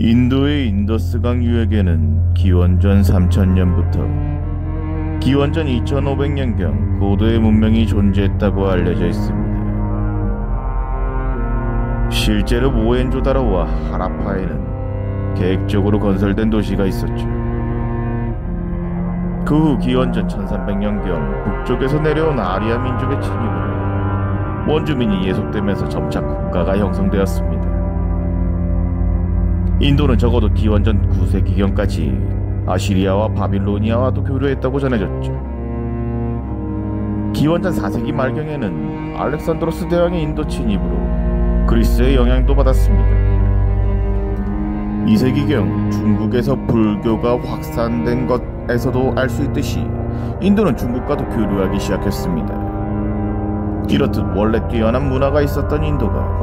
인도의 인더스강 유역에는 기원전 3000년부터 기원전 2500년경 고도의 문명이 존재했다고 알려져 있습니다. 실제로 모헨조다로와 하라파에는 계획적으로 건설된 도시가 있었죠. 그 후 기원전 1300년경 북쪽에서 내려온 아리아 민족의 침입으로 원주민이 예속되면서 점차 국가가 형성되었습니다. 인도는 적어도 기원전 9세기경까지 아시리아와 바빌로니아와도 교류했다고 전해졌죠. 기원전 4세기 말경에는 알렉산드로스 대왕의 인도 침입으로 그리스의 영향도 받았습니다. 2세기경 중국에서 불교가 확산된 것에서도 알 수 있듯이 인도는 중국과도 교류하기 시작했습니다. 이렇듯 원래 뛰어난 문화가 있었던 인도가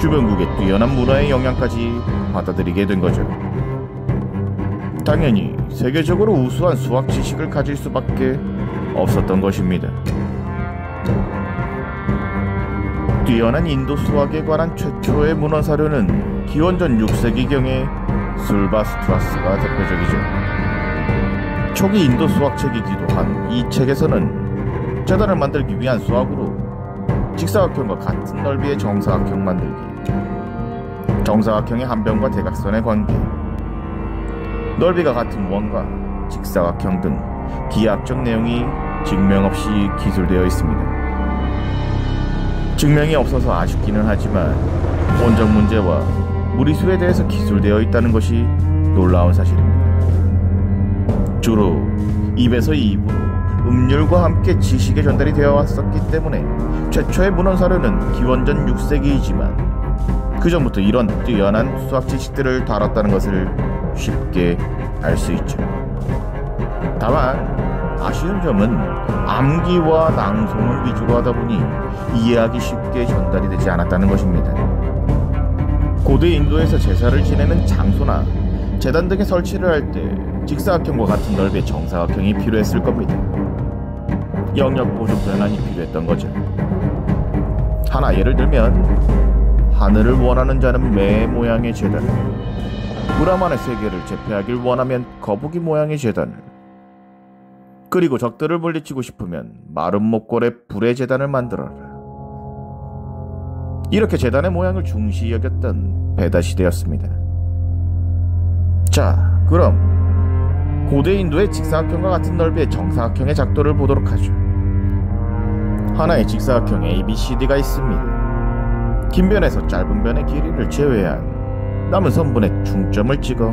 주변국의 뛰어난 문화의 영향까지 받아들이게 된 거죠. 당연히 세계적으로 우수한 수학 지식을 가질 수밖에 없었던 것입니다. 뛰어난 인도 수학에 관한 최초의 문헌 사료는 기원전 6세기경의 술바스트라스가 대표적이죠. 초기 인도 수학책이기도 한 이 책에서는 재단을 만들기 위한 수학으로 직사각형과 같은 넓이의 정사각형 만들기 정사각형의 한 변과 대각선의 관계 넓이가 같은 원과 직사각형 등 기하학적 내용이 증명 없이 기술되어 있습니다. 증명이 없어서 아쉽기는 하지만 원적 문제와 무리수에 대해서 기술되어 있다는 것이 놀라운 사실입니다. 주로 입에서 입으로 음률과 함께 지식의 전달이 되어 왔었기 때문에 최초의 문헌 사료는 기원전 6세기이지만 그 전부터 이런 뛰어난 수학 지식들을 다뤘다는 것을 쉽게 알 수 있죠. 다만 아쉬운 점은 암기와 낭송을 위주로 하다 보니 이해하기 쉽게 전달이 되지 않았다는 것입니다. 고대 인도에서 제사를 지내는 장소나 재단 등에 설치를 할 때 직사각형과 같은 넓이의 정사각형이 필요했을 겁니다. 영역 보조 변환이 필요했던 거죠. 하나 예를 들면 하늘을 원하는 자는 매 모양의 재단을 브라만의 세계를 제패하길 원하면 거북이 모양의 재단을 그리고 적들을 물리치고 싶으면 마른 목골의 불의 재단을 만들어라. 이렇게 재단의 모양을 중시 여겼던 베다 시대였습니다. 자, 그럼 고대 인도의 직사각형과 같은 넓이의 정사각형의 작도를 보도록 하죠. 하나의 직사각형 ABCD가 있습니다. 긴 변에서 짧은 변의 길이를 제외한 남은 선분의 중점을 찍어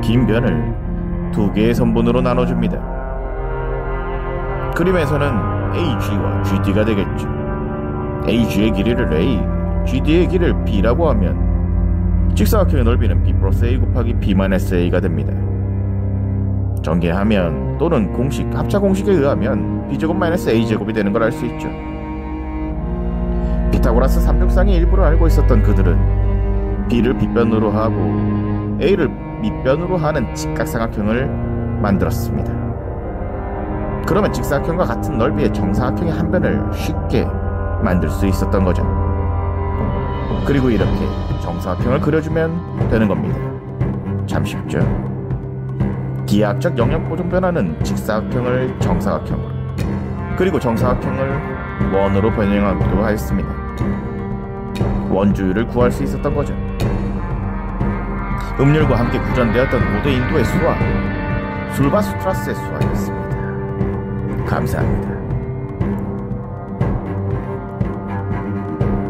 긴 변을 두 개의 선분으로 나눠줍니다. 그림에서는 AG와 GD가 되겠죠. AG의 길이를 A, GD의 길이를 B라고 하면 직사각형의 넓이는 B 플러스 A 곱하기 B-A가 됩니다. 전개하면 또는 공식, 합차 공식에 의하면 b제곱 마이너스 a제곱이 되는 걸 알 수 있죠. 피타고라스 삼육상의 일부를 알고 있었던 그들은 b를 빗변으로 하고 a를 밑변으로 하는 직각삼각형을 만들었습니다. 그러면 직사각형과 같은 넓이의 정사각형의 한 변을 쉽게 만들 수 있었던 거죠. 그리고 이렇게 정사각형을 그려주면 되는 겁니다. 참 쉽죠. 기하학적 영역 보존 변화는 직사각형을 정사각형으로 그리고 정사각형을 원으로 변형하기도 하였습니다. 원주율을 구할 수 있었던 거죠. 음률과 함께 구전되었던 고대 인도의 수화, 술바스트라스의 수화였습니다. 감사합니다.